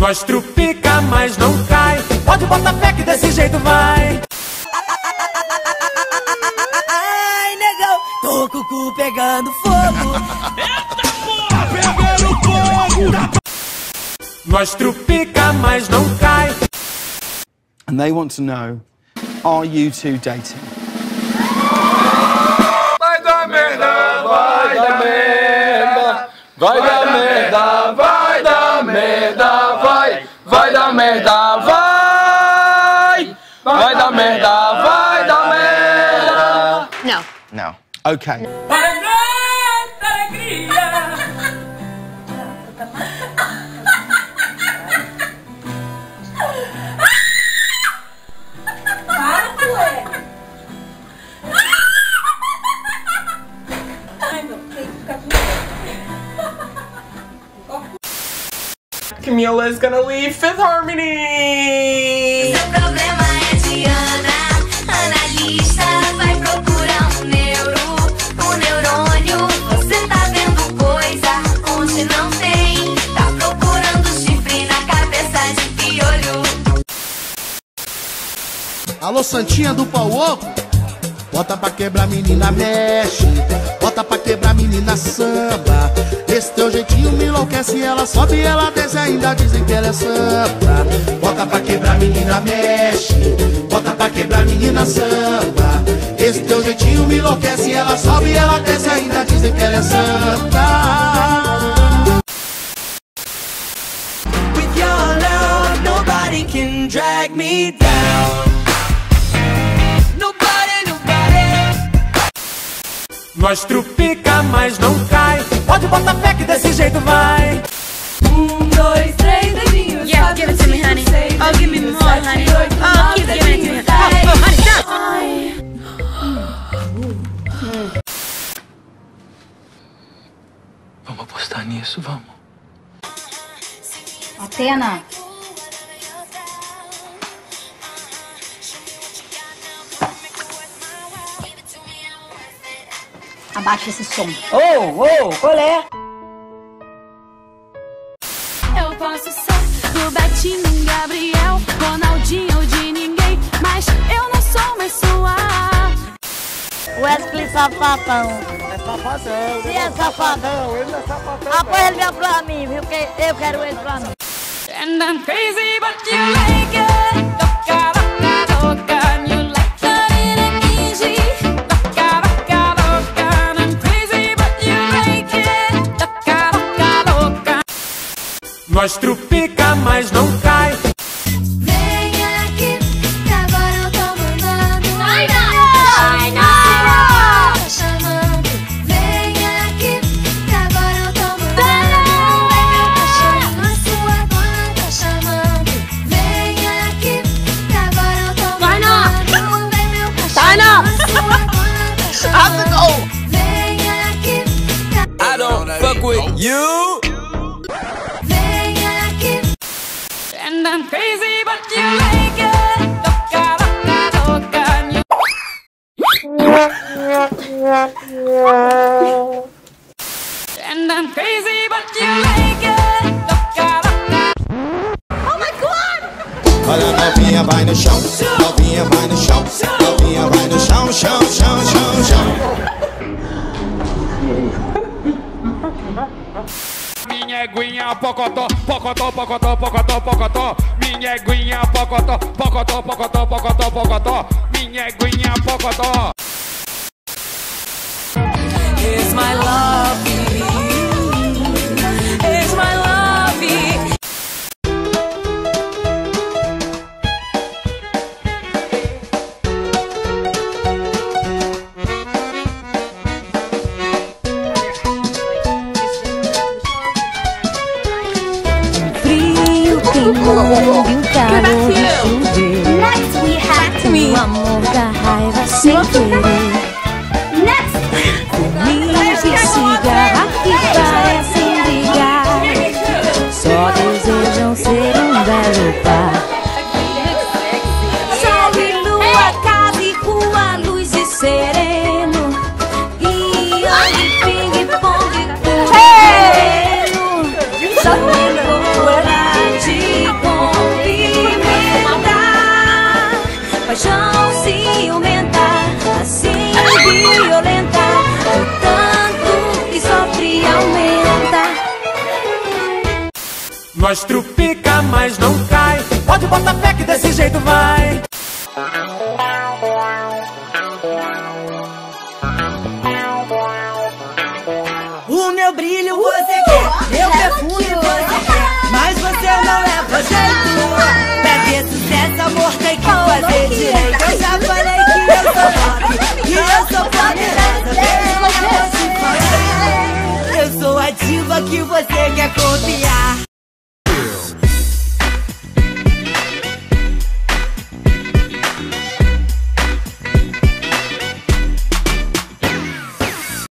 Nós trupica, mas não cai. Pode botar fé que desse jeito vai. Ai, negão, tô com o cu pegando fogo. Nós trupica, mas não cai. And they want to know are you two dating? Vai dar merda, vai dar merda. Vai dar merda, vai. Vai dar merda, vai dar merda. No. No. Okay. Camila's gonna leave Fifth Harmony. Alô, Santinha do pau oco? Bota pra quebrar, menina, mexe. Bota pra quebrar, menina, samba. Esse teu jeitinho me enlouquece. Ela sobe ela desce, ainda dizem que ela é samba. Bota pra quebrar, menina, mexe. Bota pra quebrar, menina, samba. Esse teu jeitinho me enlouquece. Ela sobe ela desce, ainda dizem que ela é samba. With your love, nobody can drag me down. Nós trupica, mas não cai. Pode botar fé que desse jeito vai. Um, dois, três dedinhos. Yeah, give it to me, honey. Oh, give me more, honey. Oh, keep giving it to me. Oh, oh, honey, stop. Vamos apostar nisso, vamos. Atena, abaixa esse som. Ô, ô, qual é? Eu posso ser do Betinho, Gabriel, Ronaldinho ou de ninguém, mas eu não sou mais sua. Wesley Safadão. É safadão, Se é safadão, ele é safadão. apoia ele pra mim, viu? Porque eu quero ele pra mim. And I'm crazy, but you like it. Nós trupica, mas não cai. Vem aqui, que agora eu tô mandando. Vai Vai não! Tá chamando. Vem aqui, que agora eu tô mandando. A sua dona tá chamando. Vem aqui, que agora eu tô mandando. Vem meu cachorro, Vai não! a sua dona tá chamando. Vem aqui, que I don't fuck with you. I'm crazy, but you like it. And you And I'm crazy, but you like it. Oh toca, toca. Olha, novinha vai no chão, novinha vai no chão, eguinha, pocotó, pocotó, pocotó, pocotó, pocotó. Minha eguinha, pocotó, pocotó, pocotó, pocotó, pocotó. Minha eguinha, pocotó. Here's my love. E um calor de chover. Next we O amor da raiva sem querer. Next. De cigarra que parecem brigar. Só desejam ser um belo par. Nós pica, mas não cai. Pode botar fé que desse jeito vai. O meu brilho você uh, quer, meu perfume você quer, mas você não leva jeito. Pra ter sucesso, amor, tem que fazer direito. Eu já falei que eu sou pobre e eu sou poderosa. Pelo amor de falar, eu sou a diva que você quer contar.